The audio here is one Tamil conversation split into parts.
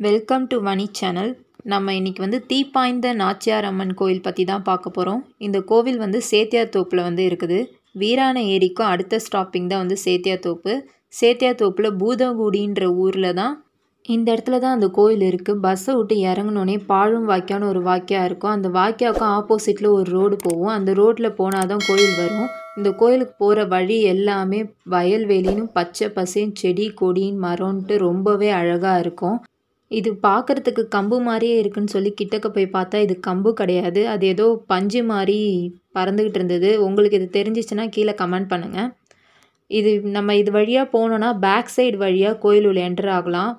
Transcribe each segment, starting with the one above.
வெல்கம் டு மணி சேனல் நம்ம இன்னைக்கு வந்து தீப்பாய்ந்த நாச்சியார் அம்மன் கோயில் பற்றி தான் பார்க்க போகிறோம் இந்த கோவில் வந்து சேத்தியாத்தோப்பில் வந்து இருக்குது. வீரான ஏரிக்கும் அடுத்த ஸ்டாப்பிங் தான் வந்து சேத்தியாத்தோப்பு. சேத்தியாத்தோப்பில் பூதங்குடின்ற ஊரில் தான் இந்த இடத்துல தான் அந்த கோயில் இருக்குது பஸ்ஸை விட்டு இறங்கினோடனே பாழும் வாக்கியான்னு ஒரு வாக்கியாக இருக்கும். அந்த வாய்க்காவுக்கும் ஆப்போசிட்டில் ஒரு ரோடு போகும். அந்த ரோட்டில் போனால் தான் கோயில் வரும். இந்த கோயிலுக்கு போகிற வழி எல்லாமே வயல்வெளின்னு பச்சை பசேன் செடி கொடின்னு மரம்ன்ட்டு ரொம்பவே அழகாக இருக்கும். இது பார்க்குறதுக்கு கம்பு மாதிரியே இருக்குன்னு சொல்லி கிட்டக்க போய் பார்த்தா இது கம்பு கிடையாது. அது ஏதோ பஞ்சு மாதிரி பறந்துக்கிட்டு இருந்தது. உங்களுக்கு இது தெரிஞ்சிச்சுன்னா கீழே கமெண்ட் பண்ணுங்கள் இது நம்ம இது வழியாக போனோன்னா பேக் சைடு வழியாக கோயில் உள்ள என்டர் ஆகலாம்.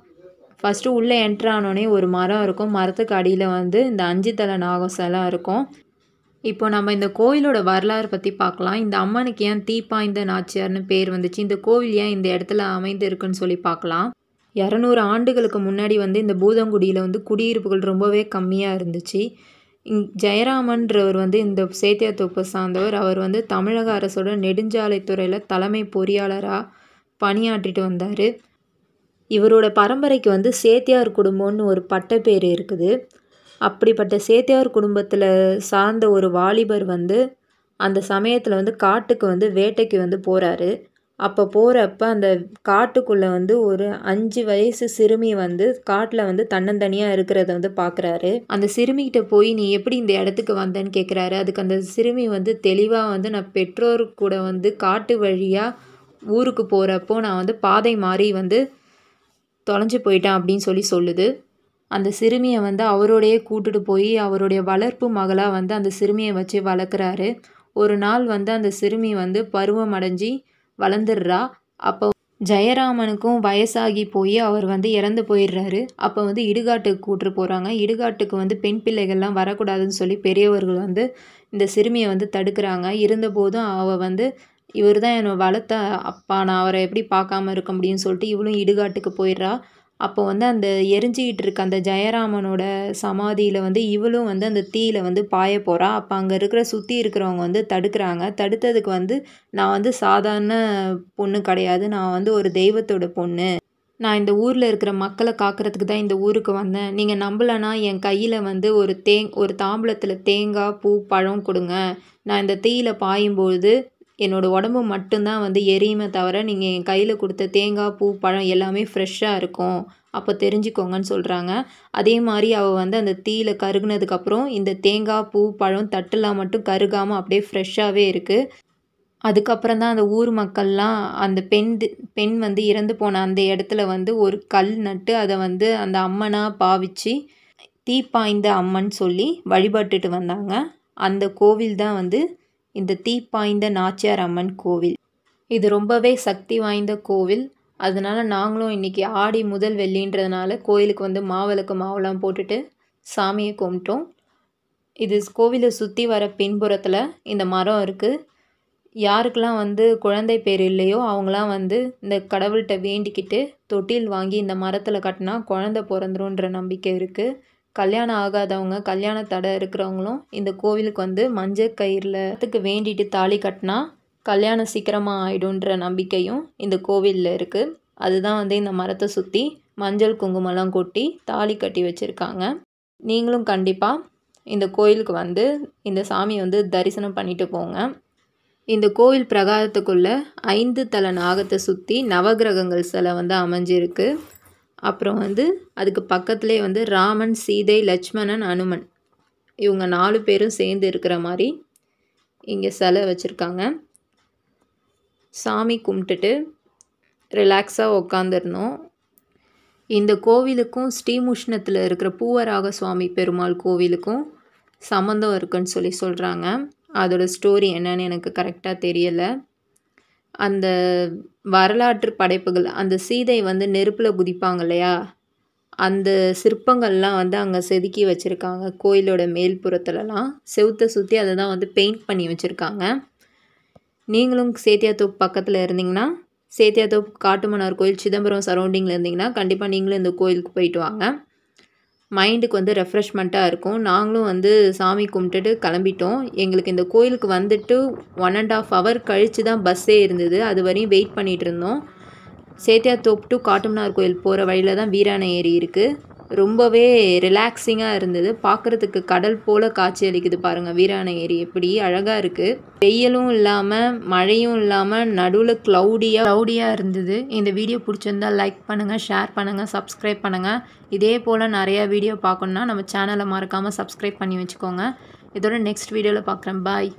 ஃபஸ்ட்டு உள்ளே என்ட்ரு ஆனோடனே ஒரு மரம் இருக்கும். மரத்துக்கு அடியில் வந்து இந்த அஞ்சு தலை நாகம் சிலை இருக்கும். இப்போ நம்ம இந்த கோயிலோட வரலாறு பற்றி பார்க்கலாம். இந்த அம்மனுக்கு ஏன் தீப்பாய்ந்த நாச்சியார்னு பேர் வந்துச்சு. இந்த கோவில் ஏன் இந்த இடத்துல அமைந்து இருக்குன்னு சொல்லி பார்க்கலாம். இரநூறு ஆண்டுகளுக்கு முன்னாடி வந்து இந்த பூதங்குடியில் வந்து குடியிருப்புகள் ரொம்பவே கம்மியாக இருந்துச்சு. இங் ஜெயராமன்றவர் வந்து இந்த சேத்தியாத்தோப்பை சார்ந்தவர். அவர் வந்து தமிழக அரசோட நெடுஞ்சாலைத்துறையில் தலைமை பொறியாளராக பணியாற்றிட்டு வந்தார். இவரோட பரம்பரைக்கு வந்து சேத்தியார் குடும்பம்னு ஒரு பட்டப்பேர் இருக்குது. அப்படிப்பட்ட சேத்தியார் குடும்பத்தில் சார்ந்த ஒரு வாலிபர் வந்து அந்த சமயத்தில் வந்து காட்டுக்கு வந்து வேட்டைக்கு வந்து போகிறாரு அப்போ போகிறப்ப அந்த காட்டுக்குள்ளே வந்து ஒரு அஞ்சு வயசு சிறுமி வந்து காட்டில் வந்து தன்னந்தனியாக இருக்கிறத வந்து பார்க்குறாரு அந்த சிறுமிகிட்ட போய் நீ எப்படி இந்த இடத்துக்கு வந்தேன்னு? கேட்குறாரு அதுக்கு அந்த சிறுமி வந்து தெளிவாக வந்து நான் பெற்றோர் கூட வந்து காட்டு வழியாக ஊருக்கு போகிறப்போ நான் வந்து பாதை மாறி வந்து தொலைஞ்சு போயிட்டேன் அப்படின்னு சொல்லி சொல்லுது. அந்த சிறுமியை வந்து அவரோடையே கூட்டுட்டு போய் அவருடைய வளர்ப்பு மகளாக வந்து அந்த சிறுமியை வச்சு வளர்க்குறாரு. ஒரு நாள் வந்து அந்த சிறுமி வந்து பருவம் அடைஞ்சி வளர்ந்துடுறா அப்போ ஜெயராமனுக்கும் வயசாகி போய் அவர் வந்து இறந்து போயிடுறாரு. அப்போ வந்து இடுகாட்டுக்கு கூட்டு போகிறாங்க இடுகாட்டுக்கு வந்து பெண் பிள்ளைகள்லாம் வரக்கூடாதுன்னு சொல்லி பெரியவர்கள் வந்து இந்த சிறுமியை வந்து தடுக்கிறாங்க. இருந்தபோதும் அவள் வந்து இவர் தான் என்னை வளர்த்த அப்பா நான் அவரை எப்படி பார்க்காம இருக்க முடியும்னு சொல்லிட்டு இவளும் இடுகாட்டுக்கு போயிடுறா. அப்போ வந்து அந்த எரிஞ்சிக்கிட்டு இருக்க அந்த ஜெயராமனோட சமாதியில் வந்து இவளும் வந்து அந்த தீயில வந்து பாய போகிறா அப்போ அங்கே இருக்கிற சுற்றி இருக்கிறவங்க வந்து தடுக்கிறாங்க. தடுத்ததுக்கு வந்து நான் வந்து சாதாரண பொண்ணு கிடையாது. நான் வந்து ஒரு தெய்வத்தோட பொண்ணு. நான் இந்த ஊரில் இருக்கிற மக்களை காக்கிறதுக்கு தான் இந்த ஊருக்கு வந்தேன். நீங்கள் நம்பலைன்னா என் கையில் வந்து ஒரு தேங் ஒரு தாம்பளத்தில் தேங்காய் பூ பழம் கொடுங்க. நான் இந்த தீயில பாயும்போது என்னோடய உடம்பு மட்டும்தான் வந்து எரியுமே தவிர நீங்கள் என் கையில் கொடுத்த தேங்காய் பூ பழம் எல்லாமே ஃப்ரெஷ்ஷாக இருக்கும். அப்போ தெரிஞ்சுக்கோங்கன்னு சொல்கிறாங்க அதே மாதிரி அவள் வந்து அந்த தீயில் கருகுனதுக்கப்புறம் இந்த தேங்காய் பூ பழம் தட்டெல்லாம் மட்டும் கருகாமல் அப்படியே ஃப்ரெஷ்ஷாகவே இருக்குது அதுக்கப்புறம் தான் அந்த ஊர் மக்கள்லாம் அந்த பெண் பெண் வந்து இறந்து போன அந்த இடத்துல வந்து ஒரு கல் நட்டு அதை வந்து அந்த அம்மனாக பாவிச்சு தீப்பாய்ந்த அம்மன் சொல்லி வழிபட்டுட்டு வந்தாங்க. அந்த கோவில் தான் வந்து இந்த தீப்பாய்ந்த நாச்சியார் அம்மன் கோவில். இது ரொம்பவே சக்தி வாய்ந்த கோவில். அதனால நாங்களும் இன்றைக்கி ஆடி முதல் வெள்ளின்றதுனால கோயிலுக்கு வந்து மாவிளக்கு மாவெல்லாம் போட்டுட்டு சாமியை கும்பிட்டோம். இது கோவிலை சுற்றி வர பின்புறத்தில் இந்த மரம் இருக்குது யாருக்கெல்லாம் வந்து குழந்தை பேர் இல்லையோ அவங்களாம் வந்து இந்த கடவுள்கிட்ட வேண்டிக்கிட்டு தொட்டில் வாங்கி இந்த மரத்தில் கட்டினா குழந்த பிறந்துருன்ற நம்பிக்கை இருக்குது கல்யாணம் ஆகாதவங்க கல்யாண தடை இருக்கிறவங்களும் இந்த கோவிலுக்கு வந்து மஞ்சள் கயிறில் அதுக்கு வேண்டிட்டு தாலி கட்டினா கல்யாணம் சீக்கிரமாக ஆயிடுன்ற நம்பிக்கையும் இந்த கோவிலில் இருக்குது அதுதான் வந்து இந்த மரத்தை சுற்றி மஞ்சள் குங்குமம்லாம் கொட்டி தாலி கட்டி வச்சுருக்காங்க. நீங்களும் கண்டிப்பாக இந்த கோயிலுக்கு வந்து இந்த சாமி வந்து தரிசனம் பண்ணிட்டு போங்க. இந்த கோவில் பிரகாரத்துக்குள்ளே ஐந்து தலை நாகத்தை சுற்றி நவகிரகங்கள் சிலை வந்து அமைஞ்சிருக்கு. அப்புறம் வந்து அதுக்கு பக்கத்துலேயே வந்து ராமன் சீதை லட்சுமணன் அனுமன். இவங்க நாலு பேரும் சேர்ந்து இருக்கிற மாதிரி இங்கே சிலை வச்சுருக்காங்க. சாமி கும்பிட்டுட்டு ரிலாக்ஸாக உக்காந்துருந்தோம். இந்த கோவிலுக்கும் ஸ்ரீமுஷ்ணத்தில் இருக்கிற பூவராக சுவாமி பெருமாள் கோவிலுக்கும் சம்மந்தம் இருக்குன்னு சொல்லி சொல்கிறாங்க அதோட ஸ்டோரி என்னன்னு எனக்கு கரெக்டாக தெரியலை. அந்த வரலாற்று படைப்புகள் அந்த சீதை வந்து நெருப்பில் குதிப்பாங்க இல்லையா? அந்த சிற்பங்கள்லாம் வந்து அங்கே செதுக்கி வச்சுருக்காங்க கோயிலோட மேல்புறத்துலலாம். செவுத்தை சுற்றி அதை தான் வந்து பெயிண்ட் பண்ணி வச்சுருக்காங்க. நீங்களும் சேத்தியாத்தோப்பு பக்கத்தில் இருந்தீங்கன்னா சேத்தியாத்தோப்பு காட்டுமன்னார் கோயில் சிதம்பரம் சரௌண்டிங்கில் இருந்தீங்கன்னா கண்டிப்பாக நீங்களும் இந்த கோயிலுக்கு போயிட்டு வாங்க. மைண்டுக்கு வந்து ரெஃப்ரெஷ்மெண்ட்டாக இருக்கும். நாங்களும் வந்து சாமி கும்பிட்டுட்டு கிளம்பிட்டோம். எங்களுக்கு இந்த கோயிலுக்கு வந்துட்டு ஒன் அண்ட் ஆஃப் ஹவர் கழித்து தான் பஸ்ஸே இருந்தது. அது வரையும் வெயிட் பண்ணிகிட்டு இருந்தோம். சேத்தியாத்தோப்பு டு காட்டுமன்னார் கோயில் போகிற வழியில் தான் வீராண ஏரி இருக்குது ரொம்பவே ரிலாக்ஸிங்காக இருந்தது. பார்க்குறதுக்கு கடல் போல் காட்சி அளிக்குது பாருங்கள் வீரான ஏரி எப்படி அழகாக இருக்குது வெயிலும் இல்லாமல் மழையும் இல்லாமல் நடுவில் க்ளவுடியாக க்ளவுடியாக இருந்தது. இந்த வீடியோ பிடிச்சிருந்தா லைக் பண்ணுங்கள் ஷேர் பண்ணுங்கள் சப்ஸ்கிரைப் பண்ணுங்கள் இதே போல் நிறையா வீடியோ பார்க்கணுன்னா நம்ம சேனலை மறக்காமல் சப்ஸ்கிரைப் பண்ணி வச்சுக்கோங்க. இதோட நெக்ஸ்ட் வீடியோவில் பார்க்குறேன். பாய்